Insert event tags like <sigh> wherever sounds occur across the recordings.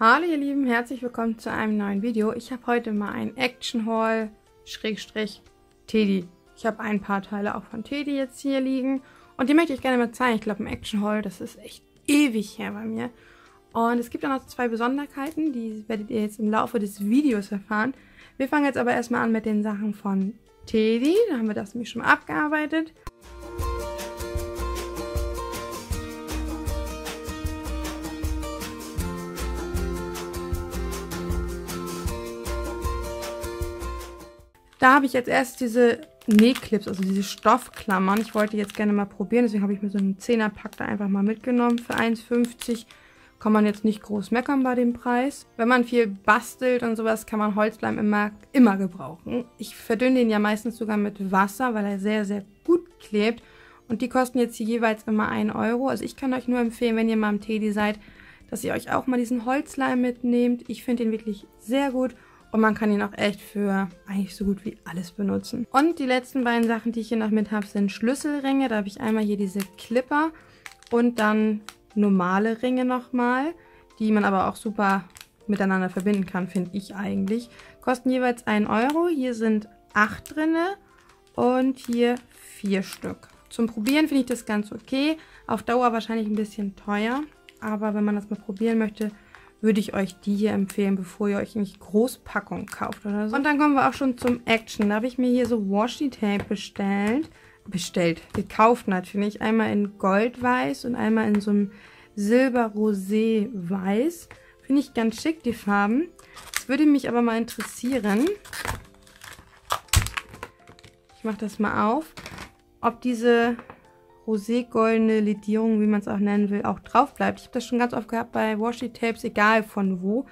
Hallo ihr Lieben, herzlich willkommen zu einem neuen Video. Ich habe heute mal ein Action Haul Schrägstrich Teddy. Ich habe ein paar Teile auch von Teddy jetzt hier liegen und die möchte ich gerne mal zeigen. Ich glaube ein Action Haul, das ist echt ewig her bei mir. Und es gibt auch noch zwei Besonderheiten, die werdet ihr jetzt im Laufe des Videos erfahren. Wir fangen jetzt aber erstmal an mit den Sachen von Teddy. Da haben wir das nämlich schon mal abgearbeitet. Da habe ich jetzt erst diese Nähclips, also diese Stoffklammern. Ich wollte jetzt gerne mal probieren, deswegen habe ich mir so einen 10er Pack da einfach mal mitgenommen für 1,50 kann man jetzt nicht groß meckern bei dem Preis. Wenn man viel bastelt und sowas, kann man Holzleim immer, immer gebrauchen. Ich verdünne den ja meistens sogar mit Wasser, weil er sehr, sehr gut klebt. Und die kosten jetzt hier jeweils immer 1 Euro. Also ich kann euch nur empfehlen, wenn ihr mal im Teddy seid, dass ihr euch auch mal diesen Holzleim mitnehmt. Ich finde den wirklich sehr gut und man kann ihn auch echt für eigentlich so gut wie alles benutzen. Und die letzten beiden Sachen, die ich hier noch mit habe, sind Schlüsselringe. Da habe ich einmal hier diese Clipper und dann normale Ringe nochmal, die man aber auch super miteinander verbinden kann, finde ich eigentlich. Kosten jeweils 1 Euro. Hier sind 8 drinne und hier 4 Stück. Zum Probieren finde ich das ganz okay. Auf Dauer wahrscheinlich ein bisschen teuer, aber wenn man das mal probieren möchte, würde ich euch die hier empfehlen, bevor ihr euch nicht Großpackung kauft oder so. Und dann kommen wir auch schon zum Action. Da habe ich mir hier so Washi-Tape bestellt. Bestellt, gekauft natürlich. Einmal in Goldweiß und einmal in so einem Silber-Rosé-Weiß. Finde ich ganz schick, die Farben. Das würde mich aber mal interessieren. Ich mache das mal auf. Ob diese roségoldene Ledierung, wie man es auch nennen will, auch drauf bleibt. Ich habe das schon ganz oft gehabt bei Washi-Tapes, egal von wo,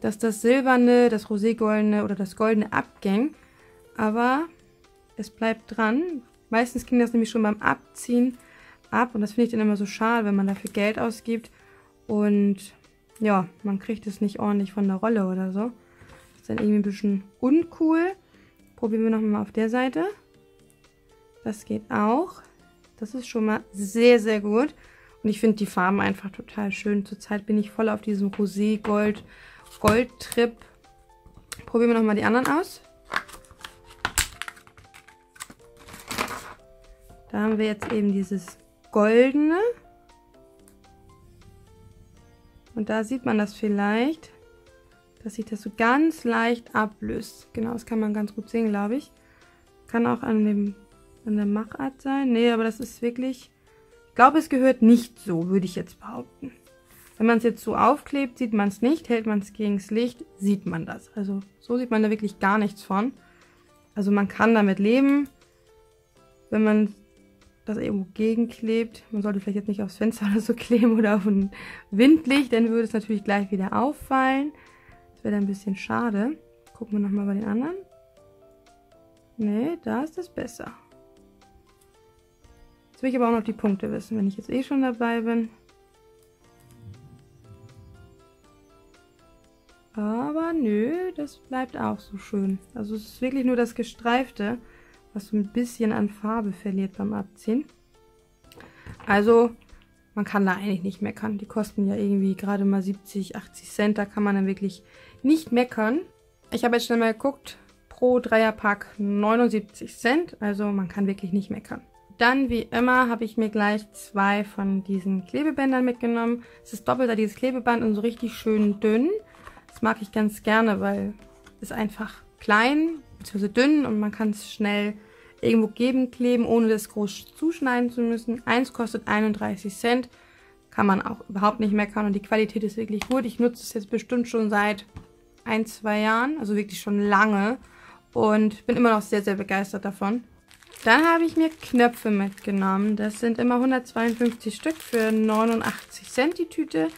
dass das silberne, das roségoldene oder das goldene abging. Aber es bleibt dran. Meistens ging das nämlich schon beim Abziehen ab und das finde ich dann immer so schade, wenn man dafür Geld ausgibt und ja, man kriegt es nicht ordentlich von der Rolle oder so. Das ist dann irgendwie ein bisschen uncool. Probieren wir nochmal auf der Seite. Das geht auch. Das ist schon mal sehr, sehr gut. Und ich finde die Farben einfach total schön. Zurzeit bin ich voll auf diesem Rosé-Gold-Gold-Trip. Probieren wir nochmal die anderen aus. Da haben wir jetzt eben dieses Goldene. Und da sieht man das vielleicht, dass sich das so ganz leicht ablöst. Genau, das kann man ganz gut sehen, glaube ich. Kann auch an dem an der Machart sein. Nee, aber das ist wirklich... Ich glaube, es gehört nicht so, würde ich jetzt behaupten. Wenn man es jetzt so aufklebt, sieht man es nicht. Hält man es gegen das Licht, sieht man das. Also so sieht man da wirklich gar nichts von. Also man kann damit leben, wenn man das irgendwo gegenklebt. Man sollte vielleicht jetzt nicht aufs Fenster <laughs> oder so kleben oder auf ein Windlicht, dann würde es natürlich gleich wieder auffallen. Das wäre ein bisschen schade. Gucken wir nochmal bei den anderen. Nee, da ist es besser. Jetzt will ich aber auch noch die Punkte wissen, wenn ich jetzt eh schon dabei bin. Aber nö, das bleibt auch so schön. Also es ist wirklich nur das Gestreifte, was so ein bisschen an Farbe verliert beim Abziehen. Also man kann da eigentlich nicht meckern. Die kosten ja irgendwie gerade mal 70, 80 Cent. Da kann man dann wirklich nicht meckern. Ich habe jetzt schnell mal geguckt. Pro Dreierpack 79 Cent. Also man kann wirklich nicht meckern. Dann, wie immer, habe ich mir gleich zwei von diesen Klebebändern mitgenommen. Es ist doppelter dieses Klebeband und so richtig schön dünn. Das mag ich ganz gerne, weil es einfach klein bzw. dünn und man kann es schnell irgendwo geben, kleben, ohne das groß zuschneiden zu müssen. Eins kostet 31 Cent. Kann man auch überhaupt nicht meckern und die Qualität ist wirklich gut. Ich nutze es jetzt bestimmt schon seit ein, zwei Jahren, also wirklich schon lange und bin immer noch sehr, sehr begeistert davon. Dann habe ich mir Knöpfe mitgenommen. Das sind immer 152 Stück für 89 Cent die Tüte.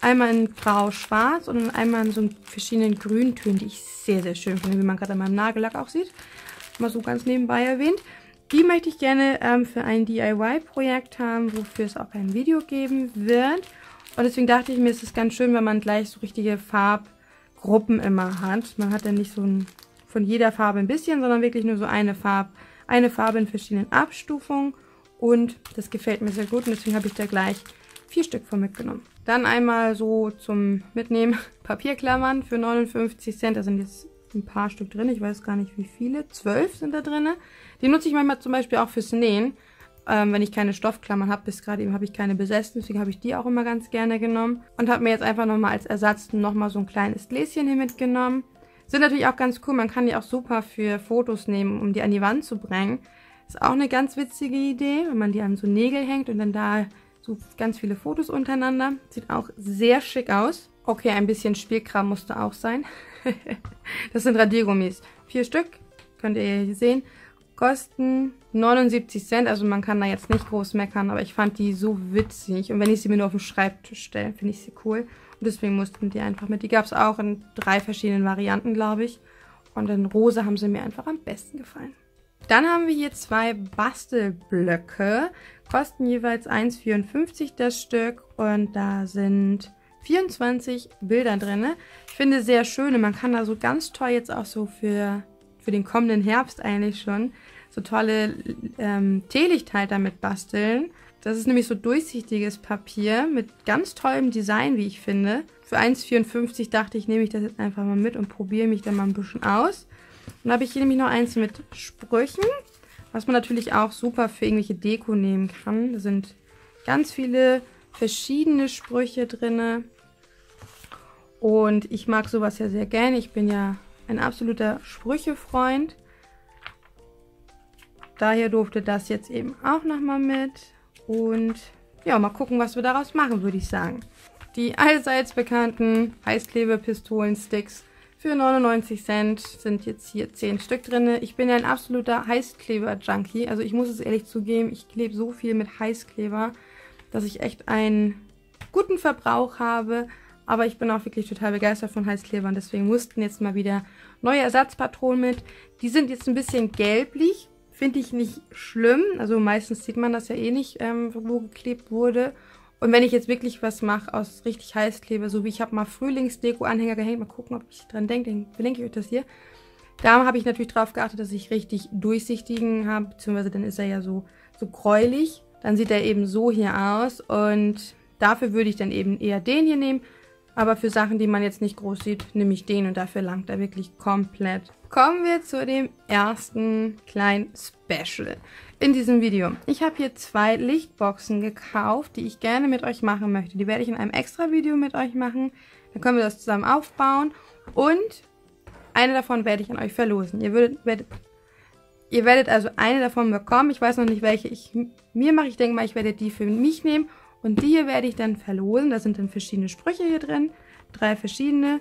Einmal in grau-schwarz und einmal in so verschiedenen Grüntönen, die ich sehr, sehr schön finde, wie man gerade an meinem Nagellack auch sieht. Mal so ganz nebenbei erwähnt. Die möchte ich gerne ähm, für ein DIY-Projekt haben, wofür es auch ein Video geben wird. Und deswegen dachte ich mir, es ist ganz schön, wenn man gleich so richtige Farbgruppen immer hat. Man hat dann nicht so ein, von jeder Farbe ein bisschen, sondern wirklich nur so eine Farbe eine Farbe in verschiedenen Abstufungen und das gefällt mir sehr gut und deswegen habe ich da gleich vier Stück von mitgenommen. Dann einmal so zum Mitnehmen <laughs> Papierklammern für 59 Cent. Da sind jetzt ein paar Stück drin. Ich weiß gar nicht wie viele. Zwölf sind da drin. Die nutze ich manchmal zum Beispiel auch fürs Nähen. Ähm, wenn ich keine Stoffklammern habe, bis gerade eben habe ich keine besessen, deswegen habe ich die auch immer ganz gerne genommen. Und habe mir jetzt einfach nochmal als Ersatz nochmal so ein kleines Gläschen hier mitgenommen. Sind natürlich auch ganz cool, man kann die auch super für Fotos nehmen, um die an die Wand zu bringen. Ist auch eine ganz witzige Idee, wenn man die an so Nägel hängt und dann da so ganz viele Fotos untereinander. Sieht auch sehr schick aus. Okay, ein bisschen Spielkram musste auch sein. <laughs> das sind Radiergummis. Vier Stück, könnt ihr hier sehen. Kosten 79 Cent, also man kann da jetzt nicht groß meckern, aber ich fand die so witzig. Und wenn ich sie mir nur auf den Schreibtisch stelle, finde ich sie cool. Und deswegen mussten die einfach mit. Die gab es auch in drei verschiedenen Varianten, glaube ich. Und in rosa haben sie mir einfach am besten gefallen. Dann haben wir hier zwei Bastelblöcke. Kosten jeweils 1,54 das Stück. Und da sind 24 Bilder drin. Ich finde sehr schön. Man kann da so ganz toll jetzt auch so für, für den kommenden Herbst eigentlich schon so tolle ähm, Teelichthalter mit basteln. Das ist nämlich so durchsichtiges Papier mit ganz tollem Design, wie ich finde. Für 1,54 dachte ich, nehme ich das jetzt einfach mal mit und probiere mich dann mal ein bisschen aus. Dann habe ich hier nämlich noch eins mit Sprüchen, was man natürlich auch super für irgendwelche Deko nehmen kann. Da sind ganz viele verschiedene Sprüche drin. Und ich mag sowas ja sehr gerne. Ich bin ja ein absoluter Sprüchefreund. Daher durfte das jetzt eben auch nochmal mit. Und ja, mal gucken, was wir daraus machen, würde ich sagen. Die allseits bekannten Heißklebepistolen-Sticks für 99 Cent sind jetzt hier 10 Stück drin. Ich bin ja ein absoluter Heißkleber-Junkie. Also ich muss es ehrlich zugeben, ich klebe so viel mit Heißkleber, dass ich echt einen guten Verbrauch habe. Aber ich bin auch wirklich total begeistert von Heißklebern. Deswegen mussten jetzt mal wieder neue Ersatzpatronen mit. Die sind jetzt ein bisschen gelblich. Finde ich nicht schlimm. Also meistens sieht man das ja eh nicht, ähm, wo geklebt wurde. Und wenn ich jetzt wirklich was mache aus richtig Heißkleber, so wie ich habe mal Frühlingsdeko-Anhänger gehängt, mal gucken, ob ich dran denke, dann verlinke ich euch das hier. Da habe ich natürlich darauf geachtet, dass ich richtig durchsichtigen habe, beziehungsweise dann ist er ja so, so gräulich. Dann sieht er eben so hier aus und dafür würde ich dann eben eher den hier nehmen. Aber für Sachen, die man jetzt nicht groß sieht, nehme ich den und dafür langt er wirklich komplett. Kommen wir zu dem ersten kleinen Special in diesem Video. Ich habe hier zwei Lichtboxen gekauft, die ich gerne mit euch machen möchte. Die werde ich in einem extra Video mit euch machen. Dann können wir das zusammen aufbauen. Und eine davon werde ich an euch verlosen. Ihr, würdet, werdet, ihr werdet also eine davon bekommen. Ich weiß noch nicht, welche ich mir mache. Ich denke mal, ich werde die für mich nehmen. Und die hier werde ich dann verlosen. Da sind dann verschiedene Sprüche hier drin. Drei verschiedene.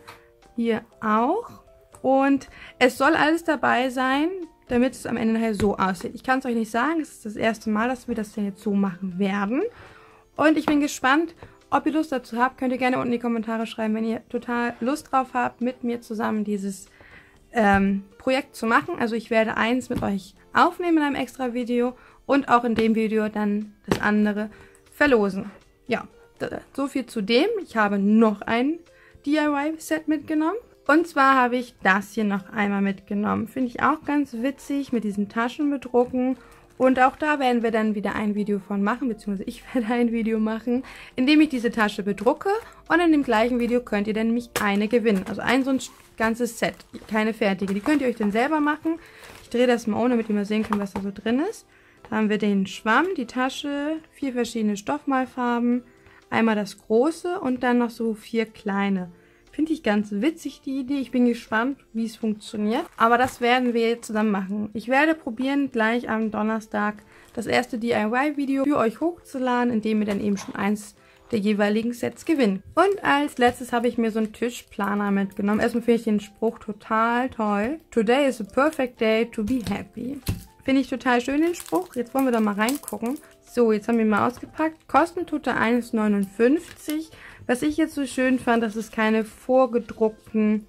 Hier auch. Und es soll alles dabei sein, damit es am Ende nachher so aussieht. Ich kann es euch nicht sagen. Es ist das erste Mal, dass wir das denn jetzt so machen werden. Und ich bin gespannt, ob ihr Lust dazu habt. Könnt ihr gerne unten in die Kommentare schreiben, wenn ihr total Lust drauf habt, mit mir zusammen dieses ähm, Projekt zu machen. Also ich werde eins mit euch aufnehmen in einem extra Video und auch in dem Video dann das andere verlosen. Ja, so viel zu dem. Ich habe noch ein DIY-Set mitgenommen. Und zwar habe ich das hier noch einmal mitgenommen. Finde ich auch ganz witzig mit diesen Taschen bedrucken. Und auch da werden wir dann wieder ein Video von machen, beziehungsweise ich <laughs> werde ein Video machen, in dem ich diese Tasche bedrucke. Und in dem gleichen Video könnt ihr dann nämlich eine gewinnen. Also ein so ein ganzes Set, keine fertige. Die könnt ihr euch dann selber machen. Ich drehe das mal um, damit ihr mal sehen könnt, was da so drin ist. Da haben wir den Schwamm, die Tasche, vier verschiedene Stoffmalfarben, einmal das große und dann noch so vier kleine. Finde ich ganz witzig, die Idee. Ich bin gespannt, wie es funktioniert. Aber das werden wir jetzt zusammen machen. Ich werde probieren, gleich am Donnerstag das erste DIY-Video für euch hochzuladen, indem ihr dann eben schon eins der jeweiligen Sets gewinnt. Und als letztes habe ich mir so einen Tischplaner mitgenommen. Erstmal finde ich den Spruch total toll. Today is a perfect day to be happy. Finde ich total schön, den Spruch. Jetzt wollen wir da mal reingucken. So, jetzt haben wir mal ausgepackt. Kosten tut er 1,59. Was ich jetzt so schön fand, dass es keine vorgedruckten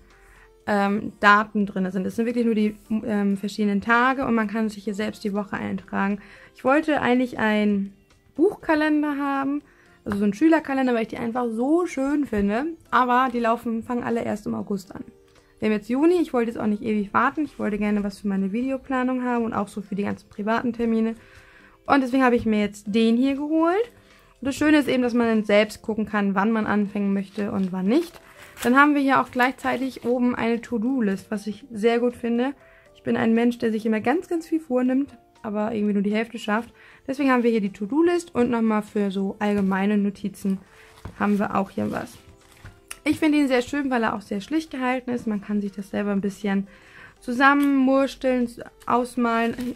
ähm, Daten drin sind. Es sind wirklich nur die ähm, verschiedenen Tage und man kann sich hier selbst die Woche eintragen. Ich wollte eigentlich einen Buchkalender haben, also so einen Schülerkalender, weil ich die einfach so schön finde. Aber die laufen, fangen alle erst im August an. Wir haben jetzt Juni, ich wollte jetzt auch nicht ewig warten. Ich wollte gerne was für meine Videoplanung haben und auch so für die ganzen privaten Termine. Und deswegen habe ich mir jetzt den hier geholt. Und das Schöne ist eben, dass man dann selbst gucken kann, wann man anfangen möchte und wann nicht. Dann haben wir hier auch gleichzeitig oben eine To-Do-List, was ich sehr gut finde. Ich bin ein Mensch, der sich immer ganz, ganz viel vornimmt, aber irgendwie nur die Hälfte schafft. Deswegen haben wir hier die To-Do-List und nochmal für so allgemeine Notizen haben wir auch hier was. Ich finde ihn sehr schön, weil er auch sehr schlicht gehalten ist. Man kann sich das selber ein bisschen zusammenmursteln, ausmalen,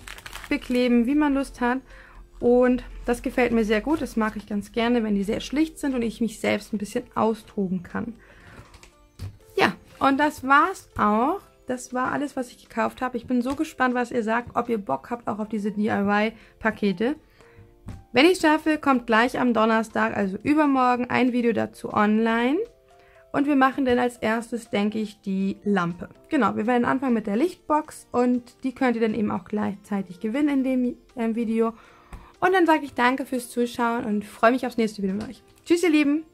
bekleben, wie man Lust hat. Und das gefällt mir sehr gut. Das mag ich ganz gerne, wenn die sehr schlicht sind und ich mich selbst ein bisschen austoben kann. Ja, und das war's auch. Das war alles, was ich gekauft habe. Ich bin so gespannt, was ihr sagt, ob ihr Bock habt auch auf diese DIY-Pakete. Wenn ich schaffe, kommt gleich am Donnerstag, also übermorgen, ein Video dazu online. Und wir machen dann als erstes, denke ich, die Lampe. Genau, wir werden anfangen mit der Lichtbox und die könnt ihr dann eben auch gleichzeitig gewinnen in dem äh, Video. Und dann sage ich danke fürs Zuschauen und freue mich aufs nächste Video mit euch. Tschüss, ihr Lieben!